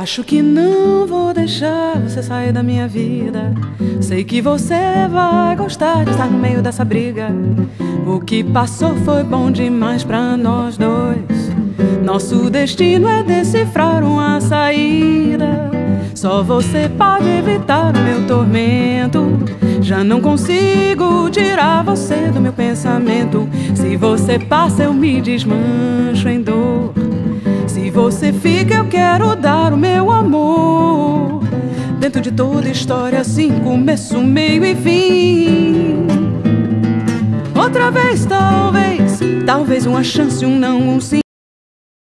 Acho que não vou deixar você sair da minha vida. Sei que você vai gostar de estar no meio dessa briga. O que passou foi bom demais pra nós dois. Nosso destino é decifrar uma saída. Só você pode evitar o meu tormento. Já não consigo tirar você do meu pensamento. Se você passa, eu me desmancho em dor. Se você fica, eu quero dar o meu. De toda história, assim, começo, meio e fim. Outra vez, talvez, talvez uma chance, um não, um sim